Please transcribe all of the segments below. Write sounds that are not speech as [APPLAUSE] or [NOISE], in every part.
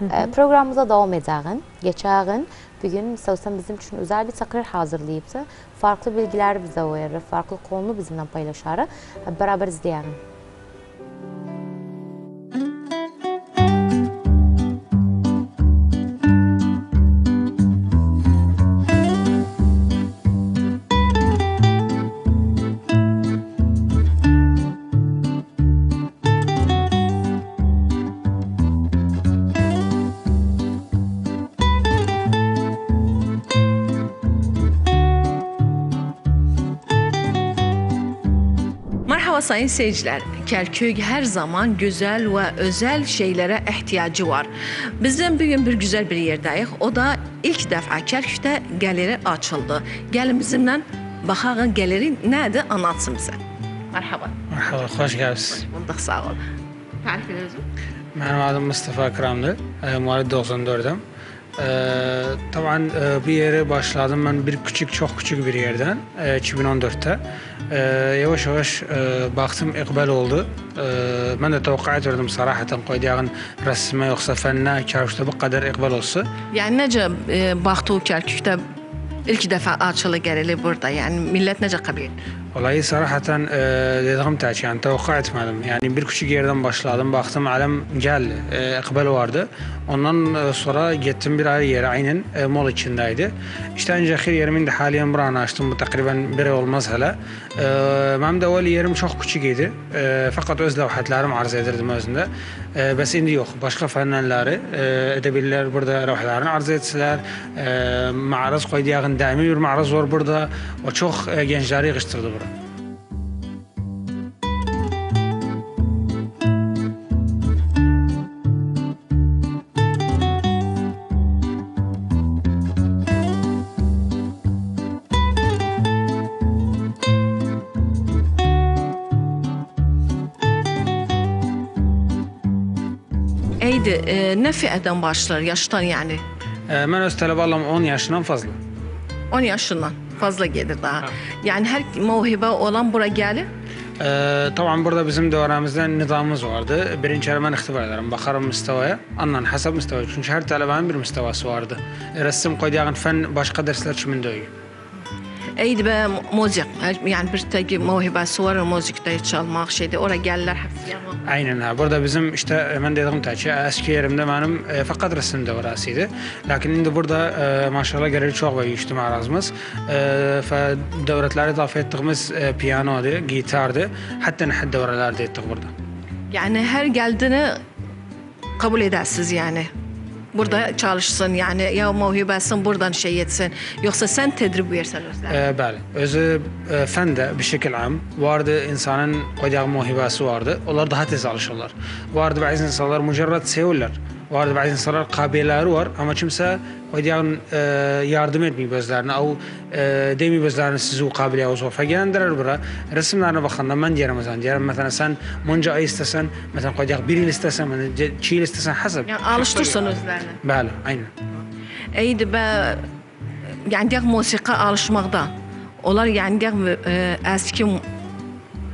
E, programımıza devam edeceğin. Geçen bugün Savsan bizim için özel bir takrir hazırlayıptı. Farklı bilgiler bize verir, farklı konu bizimle paylaşır. Hep beraber Merhaba sayın seyirciler. Kerkük her zaman güzel ve özel şeylere ihtiyacı var. Bizden bugün bir güzel bir yerdeyiz. O da ilk defa Kerkük'te galeri açıldı. Gelin bizimle bakalım galeri nedir anlatsın bize. Merhaba. Merhaba, hoş geldiniz. Bulduk sağ olun. Tarif ediyorsun. Benim adım Mustafa Kıramlı, e, Muhalif 94'üm. E, taban e, bir yere başladım ben bir küçük, çok küçük bir yerden e, 2014'te. E, yavaş yavaş e, baktım ikbal oldu. E, ben de tavukayet verdim sarahaten koyduğun resme yoksa fenne, karşıda bu kadar ikbal olsa. Yani nece e, baktı Kerkük'te ilk defa açılı galeri burada. Yani millet nece kabul etti? Olayı sarahaten e, dediğim taç yani tavukka etmedim. Yani bir küçük yerden başladım. Baktım alem gel e, vardı. Ondan e, sonra gittim bir ayrı yere aynen e, mol içindeydi. İşte ahir yerimin de haliyen buranı açtım. Bu takriben bir olmaz hala. E, benim de evvel yerim çok küçük idi. E, fakat öz levhatlarım arz edirdim özünde. E, bes indi yok. Başka fennenleri e, edebilirler burada levhalarını arz etseler. E, mağarız koyduğun daimi bir mağarız var burada. O çok e, gençleri yığıştırdı burada. Eydi, e, ne fiyattan başlar yaştan yani? E, ben öz tələbələrəm 10 yaşından fazla. 10 yaşından fazla gelir daha. Yani her muhibe olan buraya gelir. E, taban burada bizim dövrəmizdə nizamımız vardı. Birinci kere ben ixtibar ederim. Bakarım müstəvaya. Ondan hesab müstəva. Çünkü her tələbənin bir müstəvası vardı. E, Resim koyduğun fen başka dersler kimin döyüyor. Eydi be müzik. Yani bir teki muhibesi var müzikte çalmak şeyde. Oraya gelirler hepsi ama. Aynen ha. Burada bizim işte ben dediğim taçı eski yerimde benim e, fakat resim devrasıydı. Lakin indi burada e, maşallah galeri çok büyük içtima arazımız. E, fa devletleri idafe ettiğimiz e, piyanodu, gitardı. Hatta nahid devreler de ettik burada. Yani her geldiğini kabul edersiniz yani. Burada çalışsın yani ya muhibesin buradan şey etsin. Yoksa sen tedrib versen özler. E, bəli. Özü e, fen de bir şekil am vardı insanın koyduğu muhibası vardı. Onlar daha tez alışırlar. Vardı bazı insanlar mücerred seviyorlar. Vardı bazı insanlar kabileleri var ama kimse koyduğun e, yardım etmiyor özlerine. Au e, demiyor özlerine sizi o kabiliye olsun. Fagelendirir bura. Resimlerine bakanda ben diyelim mesela. Diyelim mesela sen munca ay istesen, mesela koyduğun bir yıl istesen, çiğ yıl istesen hasap. Yani alıştırsın özlerine. Bəli, aynen. Eydi be yani diğer musika alışmakta. Onlar yani diğer e, eski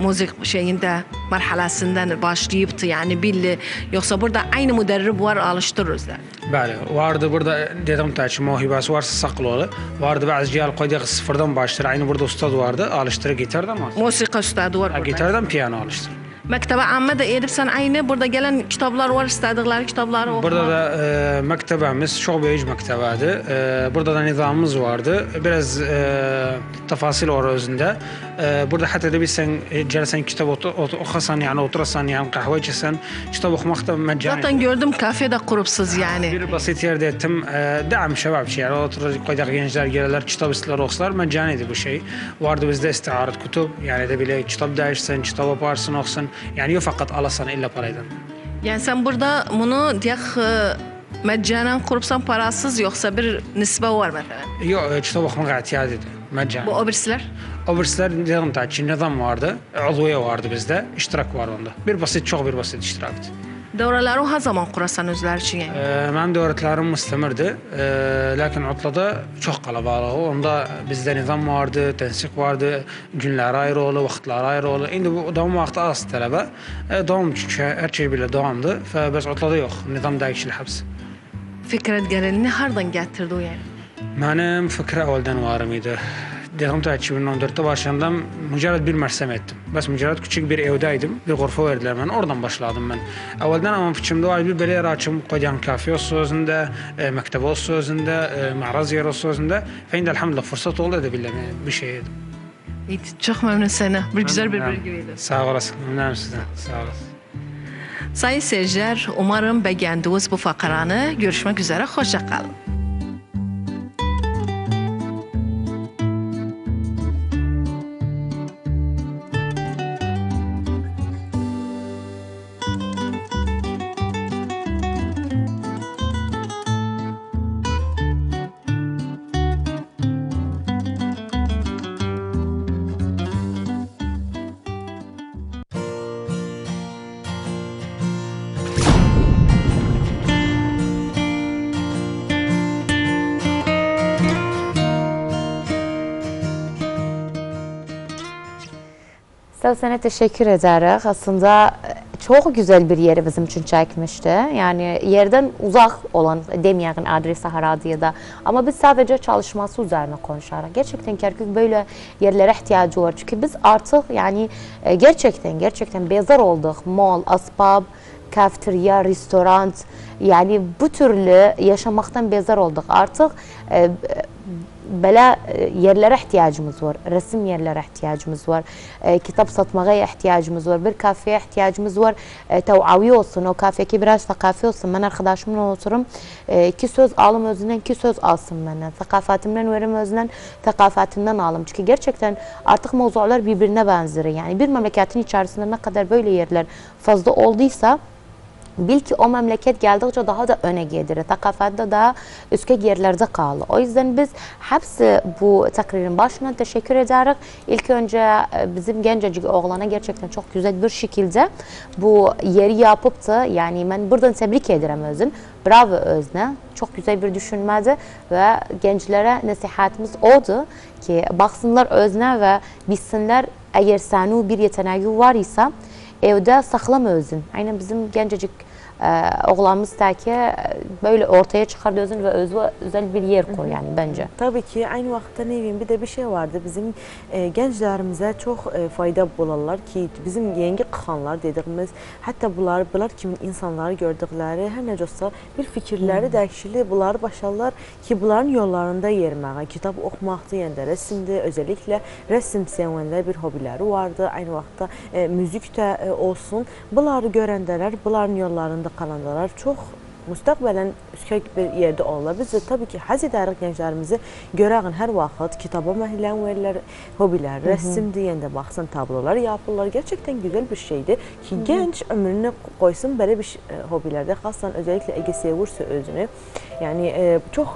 müzik şeyinde merhalesinden başlayıptı yani billi. Yoksa burada aynı müderrib var alıştırırlar. Bəli, vardı burada dedim taçı muhibası varsa saklı oğlu. Vardı bazı cihal koyduğu sıfırdan başlar. Aynı burada ustad vardı. Alıştırı gitardan mı? Musika üstadı var burada. gitardan piyano alıştır. Mektebe amme de edip sen aynı burada gelen kitaplar var istedikleri kitapları okumak. Burada da e, mektebemiz çok büyük mektebedir. E, burada da nizamımız vardı. Biraz e, tafasil var özünde. E, burada hatta da bir sen e, gelsen kitap okusan yani otursan yani kahve içesen kitap okumak da mecani. Zaten gördüm kafede kurupsuz yani. Bir basit yerde ettim. E, devam şebap şey. Yani oturup koyacak gençler gelirler, kitap istiyorlar okusalar. Mecaniydi bu şey. Vardı bizde istiharet kutup. Yani de bile kitap değişsen, kitap yaparsın, okusun. Yani yok fakat alasan illa paraydan. Yani sen burada bunu diye meccanen kurupsan parasız yoksa bir nisbe var mesela. Yok kitap okumak ihtiyacıydı. Mecani. Bu öbürsüler? Öbürsüler nizam taçı, nizam vardı. Uzvuya vardı bizde. İştirak var onda. Bir basit, çok bir basit iştiraktı. Özler için yani. Ee, benim de öğretilerim müstemirdi. Ee, lakin Utla'da. Onda bizde nizam vardı, tensik vardı. Günler ayrı oldu, vakitler ayrı oldu. Şimdi bu devam vakti az devam çünkü her şey bile devamdı. Febes Utla'da yok. Nizam değişti hepsi. fikrət gəlini hardan gətirdi o yəni? Mənim fikrə əvvəldən varım idi. Dedim ta 2014'te başlandım. Mücərrəd bir mərsəm etdim. Bəs mücərrəd küçük bir evdə idim. Bir qorxu verdilər mənə. Oradan başladım mən. Əvvəldən amma fikrimdə var bir belə yer açım, qoyacağım kafe olsun özündə, e, məktəb olsun özündə, e, mağaz yeri olsun özündə. Və indi elhamdülillah fürsət oldu edə bildim bir şey edim. İyi, çox məmnun sənə. Bir gözəl bir bilgi verdin. Sağ olasın. Məmnunam sizdən. Sağ olasın. Sayın seyircilər, umarım bəyəndiniz bu fəqranı. Görüşmək üzrə, xoşça qalın. Sel sənə təşəkkür edərik. Əslində e, çox gözəl bir yeri bizim üçün çəkmişdi. Yəni yerdən uzaq olan deməyəğin adresi haradıydı. Amma biz sadəcə çalışması üzərinə konuşarıq. Gerçekten Kerkük böyle yerlərə ehtiyacı var. Çünki biz artıq yəni e, gerçekten, gerçekten bezar olduq. Mall, asbab, kafeterya, restorant, yəni bu türlü yaşamaqdan bezar olduq. Artıq e, belə e, yerlərə ehtiyacımız var, resim yerlərə ehtiyacımız var, e, kitap satmağa ehtiyacımız var, bir kafeye ehtiyacımız var, e, tevavi olsun, o kafeki biraz thakafi olsun. Ben arkadaşımla oturum, e, iki söz alım özünden, iki söz alsın benden. Thakafatimden verim özünden, thakafatimden alım. Çünkü gerçekten artık mevzular birbirine benzer. Yani bir memleketin içerisinde ne kadar böyle yerler fazla olduysa, Bil ki o memleket geldikçe daha da öne gelir. Takafette daha üstte yerlerde kaldı. O yüzden biz hepsi bu takririn başına teşekkür ederiz. İlk önce bizim gencecik oğlana gerçekten çok güzel bir şekilde bu yeri yapıp da yani ben buradan tebrik ederim özün. Bravo özne. Çok güzel bir düşünmedi ve gençlere nasihatimiz oldu ki baksınlar özne ve bilsinler eğer senin bir yeteneği var ise evde saklama özün. Aynen bizim gencecik oğlanımız da ki e, böyle ortaya çıkardı özün ve özü özel bir yer koy yani bence. Tabii ki aynı vaxtda ne bileyim bir de bir şey vardı. Bizim e, gənclərimizə çox e, fayda bularlar ki, bizim yeni qıxanlar dediyimiz, hətta bunlar bunlar kimi insanları gördükləri hər necə olsa bir fikirləri dəyişili, bunları başlarlar ki, bunların yollarında yeriməyə, kitab oxumaqdır, yəni də rəsmdir, özəlliklə rəsm sevənlər bir hobiləri vardı. Aynı vaxtda e, müzik də e, olsun. Bunları görəndələr, bunların yollarında qalanlar çox müstəqbələn üskək bir yerdə olurlar. Biz də təbii ki, həz edərik gənclərimizi görəğin hər vaxt kitaba məhlən verirlər, hobilər, rəssimdir, yəni də baxsan tablolar yapırlar. Gerçəkdən gözəl bir şeydir ki, gənc ömrünü qoysun belə bir e, hobilərdə, xaصən özəlliklə əgər sevirsə özünü. Yəni e, çox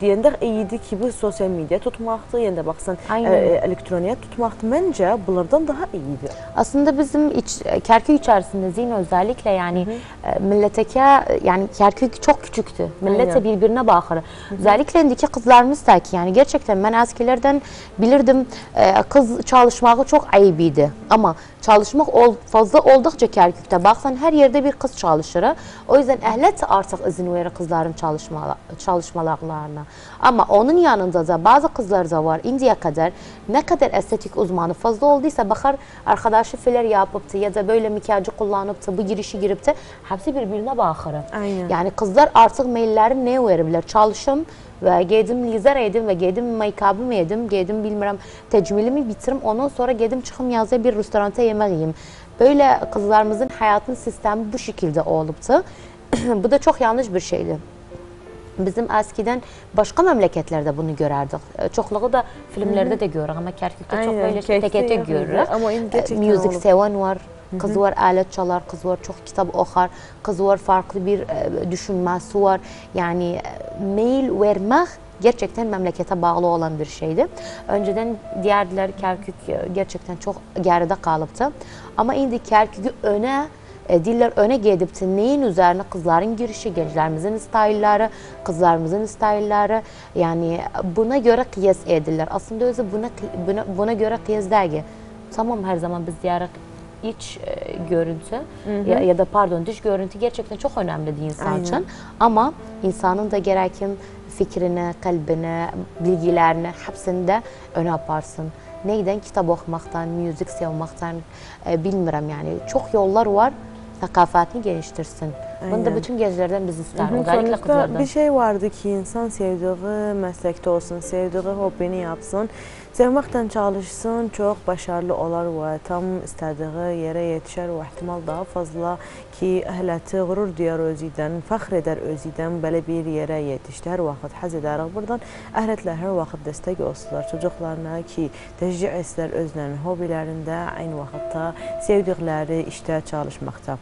deyəndə iyidir ki, bu sosial media tutmaqdır, yəni baxsan e, Aynen. elektroniyyat tutmaqdır. Məncə bunlardan daha iyidir. Aslında bizim iç, Kerkük içerisinde Zina özellikle yani e, milleteke yani Kerkük çok küçüktü. Millete Aynen. birbirine bakır. Özellikle indiki kızlarımız da ki yani gerçekten ben eskilerden bilirdim e, kız çalışmağı çok ayıbıydı. Ama çalışmak ol, fazla oldukça Kerkük'te baksan her yerde bir kız çalışır. O yüzden ehlet artık izin verir kızların çalışma, çalışmalarına. Ama onun yanında da bazı kızlar da var indiye kadar ne kadar estetik uzmanı fazla olduysa bakar arkadaşı filer yapıp da ya da böyle mikyacı kullanıp da bu girişi girip de hepsi birbirine bakır. Aynen. Yani kızlar artık mailleri ne verirler? Çalışım ve gedim lizer edim ve gedim make-up'ımı yedim, gedim bilmiyorum tecmilimi bitirim. Ondan sonra gedim çıkım yazıya bir restoranta yemek yiyeyim. Böyle kızlarımızın hayatın sistemi bu şekilde olup da [CLEARS THROAT] bu da çok yanlış bir şeydi. Bizim eskiden başka memleketlerde bunu görerdik. E, Çokluğu da filmlerde de görürük ama Kerkük'te çok Aynen, böyle kesin teke tek yapıyorlar. görürük. İndi E, Müzik seven var, kız var alet çalar, kız var çok kitap okar, kız var farklı bir e, düşünmesi var. Yani e, mail vermek gerçekten memlekete bağlı olan bir şeydi. Önceden diğerler Kerkük gerçekten çok geride kalıptı. Ama indi Kerkük'ü öne e, diller öne gelip de neyin üzerine kızların girişi, gençlerimizin stayilleri, kızlarımızın stayilleri yani buna göre kıyas edilir. Aslında özü buna, buna, buna göre kıyas değil. Tamam her zaman biz diyerek iç e, görüntü ya, ya da pardon dış görüntü gerçekten çok önemli insan Aynen. için ama insanın da gerəkin fikrini, qəlbini, bilgilərini hepsində önə aparsın. Neydən kitab oxumaqdan, müzik sevməkdən, e, bilmirəm yəni çox yollar var. Thaqafətini genişdirsin. Bunu da Aynen. bütün gənclərdən biz özellikle Sonuçta qızlardan. bir şey vardı ki insan sevdiği meslekte olsun, sevdiği hobbini yapsın. Sevməklə çalışsın, çox başarılı olar və tam istədiyi yerə yetişər və ehtimal daha fazla ki, əhləti qürur duyar özüdən, fəxr edər özüdən, belə bir yerə yetişdi. Hər vaxt həz edərik buradan. Əhlətlər hər vaxt dəstək olsunlar çocuklarına ki, təşviq etsinlər özlərinin hobbilərində, eyni vaxtda sevdikləri işdə çalışmaqda.